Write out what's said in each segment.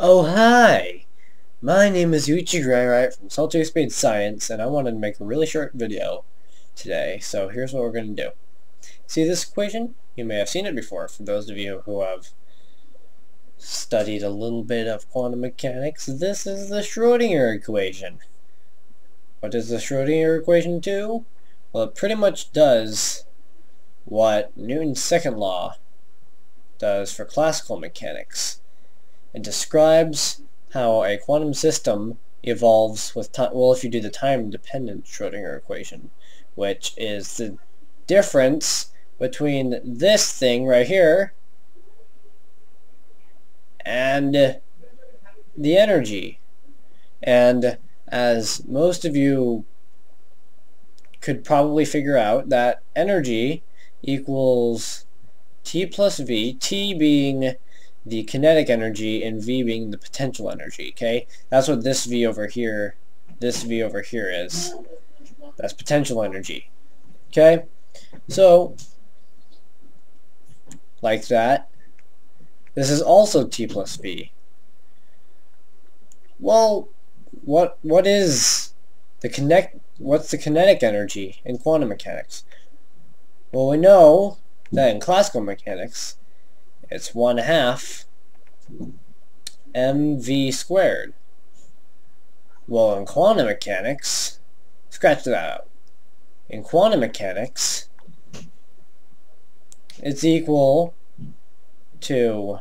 Oh hi! My name is Yuichi Greywright from Salutary Spade Science and I wanted to make a really short video today, so here's what we're going to do. See this equation? You may have seen it before for those of you who have studied a little bit of quantum mechanics. This is the Schrodinger equation. What does the Schrodinger equation do? Well, it pretty much does what Newton's second law does for classical mechanics. It describes how a quantum system evolves with time, well if you do the time-dependent Schrodinger equation, which is the difference between this thing right here and the energy. And as most of you could probably figure out, that energy equals T plus V, T being the kinetic energy and V being the potential energy, okay? That's what this V over here, this V over here is. That's potential energy, okay? So, like that. This is also T plus V. Well, what what is the connect what's the kinetic energy in quantum mechanics? Well, we know that in classical mechanics, it's 1 half mv squared. Well, in quantum mechanics, scratch that out. In quantum mechanics, it's equal to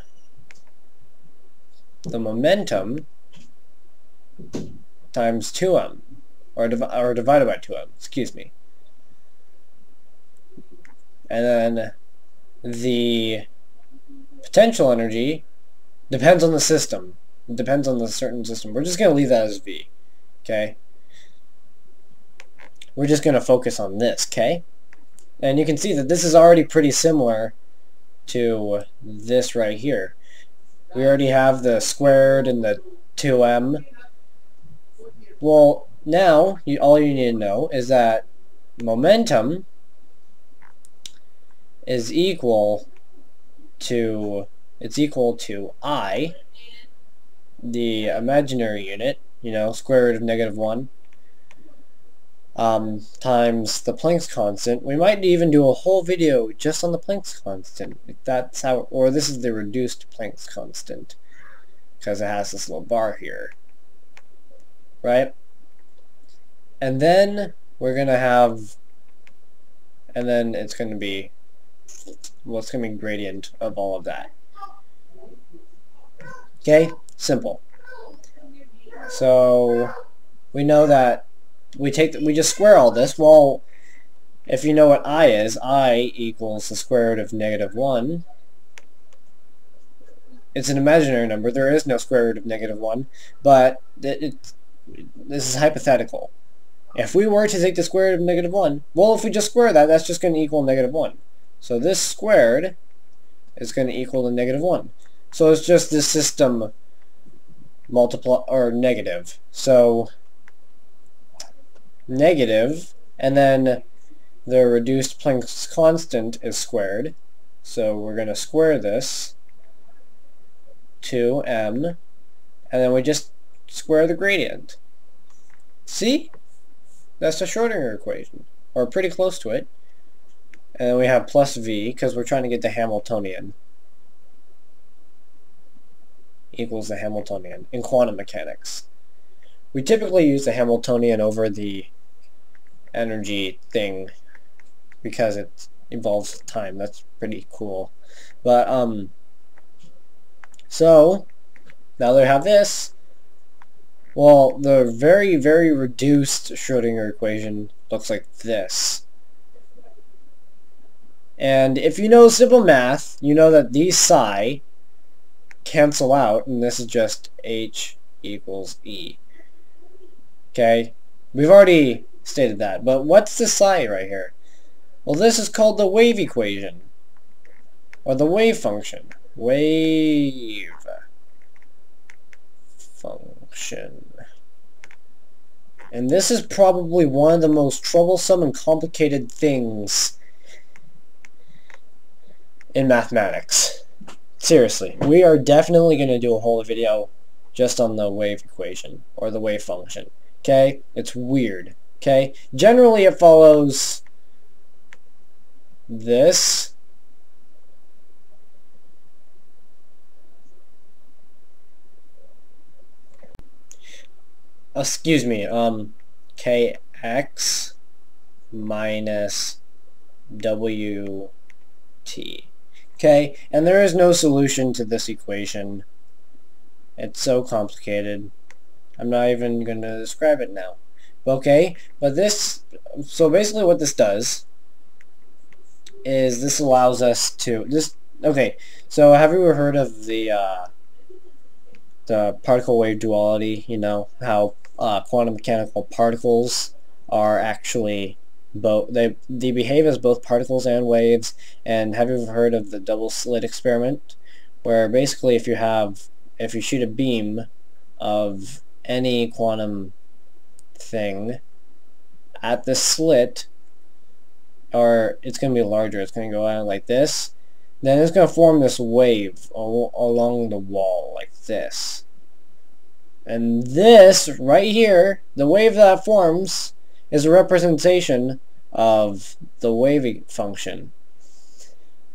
the momentum times 2m, or, div or divided by 2m, excuse me. And then the potential energy depends on the system. It depends on the certain system. We're just going to leave that as V. Okay? We're just going to focus on this, okay? And you can see that this is already pretty similar to this right here. We already have the squared and the 2m. Well, now, you, all you need to know is that momentum is equal to it's equal to i the imaginary unit you know square root of negative 1 um, times the Planck's constant. We might even do a whole video just on the Planck's constant that's how or this is the reduced Planck's constant because it has this little bar here right? And then we're gonna have and then it's going to be what's be gradient of all of that. Okay, simple. So we know that we take we just square all this. Well, if you know what i is, i equals the square root of negative 1. It's an imaginary number. There is no square root of negative 1, but it, it, this is hypothetical. If we were to take the square root of negative 1, well, if we just square that, that's just going to equal negative 1. So this squared is going to equal to negative 1. So it's just this system multiply or negative. So negative, and then the reduced Planck's constant is squared. So we're going to square this to m, and then we just square the gradient. See? That's the Schrodinger equation, or pretty close to it. And then we have plus v, because we're trying to get the Hamiltonian. Equals the Hamiltonian in quantum mechanics. We typically use the Hamiltonian over the energy thing because it involves time. That's pretty cool. But, um, so, now that we have this, well, the very, very reduced Schrodinger equation looks like this. And if you know simple math, you know that these psi cancel out, and this is just h equals e. Okay? We've already stated that, but what's the psi right here? Well, this is called the wave equation, or the wave function. Wave function. And this is probably one of the most troublesome and complicated things in mathematics. Seriously, we are definitely going to do a whole video just on the wave equation, or the wave function. Okay? It's weird. Okay? Generally it follows this. Excuse me, um, kx minus wt. Okay, and there is no solution to this equation. It's so complicated. I'm not even going to describe it now. Okay, but this, so basically what this does is this allows us to, this, okay, so have you ever heard of the, uh, the particle wave duality, you know, how uh, quantum mechanical particles are actually both they they behave as both particles and waves. And have you ever heard of the double slit experiment? Where basically if you have if you shoot a beam of any quantum thing at the slit or it's going to be larger it's going to go out like this then it's going to form this wave al along the wall like this. And this right here the wave that forms is a representation of the wave function.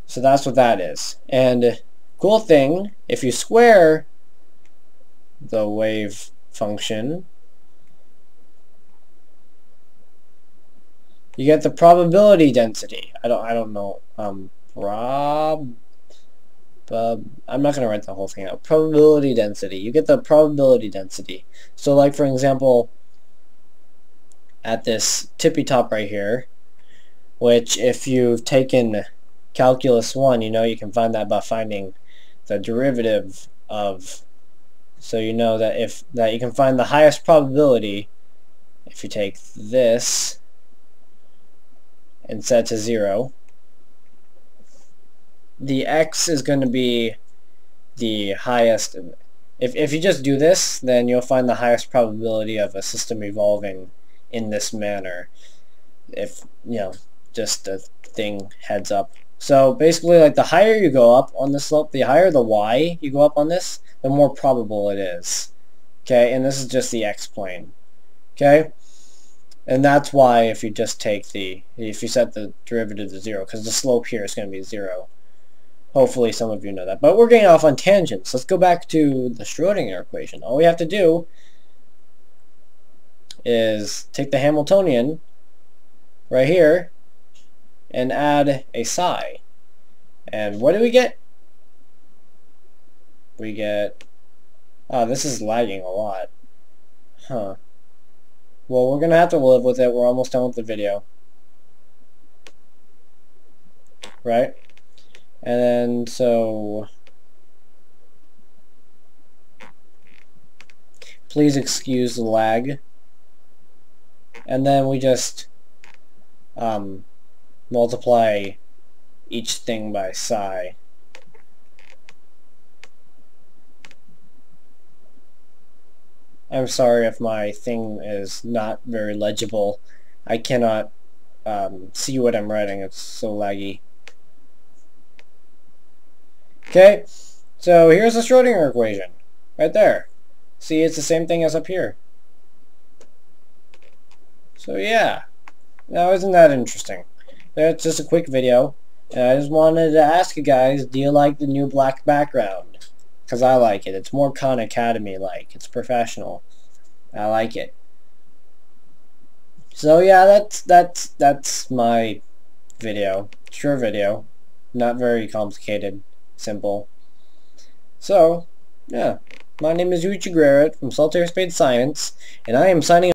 So that's what that is. And cool thing, if you square the wave function, you get the probability density. I don't I don't know. Um prob I'm not going to write the whole thing out. Probability density. You get the probability density. So like for example, at this tippy top right here, which if you've taken calculus 1, you know you can find that by finding the derivative of so you know that if that you can find the highest probability if you take this and set to 0 the x is going to be the highest. If, if you just do this then you'll find the highest probability of a system evolving in this manner if you know just a thing heads up. So basically like the higher you go up on the slope the higher the y you go up on this the more probable it is. Okay? And this is just the x-plane okay? And that's why if you just take the if you set the derivative to zero because the slope here is going to be zero. Hopefully some of you know that. But we're getting off on tangents. Let's go back to the Schrodinger equation. All we have to do is take the Hamiltonian right here and add a psi. And what do we get? We get... Oh, this is lagging a lot. Huh. Well, we're going to have to live with it. We're almost done with the video. Right? And then, so... Please excuse the lag and then we just um, multiply each thing by psi. I'm sorry if my thing is not very legible. I cannot um, see what I'm writing. It's so laggy. Okay, so here's the Schrodinger equation. Right there. See, it's the same thing as up here. So yeah, now isn't that interesting? That's just a quick video, and I just wanted to ask you guys, do you like the new black background? Because I like it. It's more Khan Academy-like. It's professional. I like it. So yeah, that's that's that's my video. Short video. Not very complicated. Simple. So, yeah. My name is Yuichi Greywright from Salutary Spade Science, and I am signing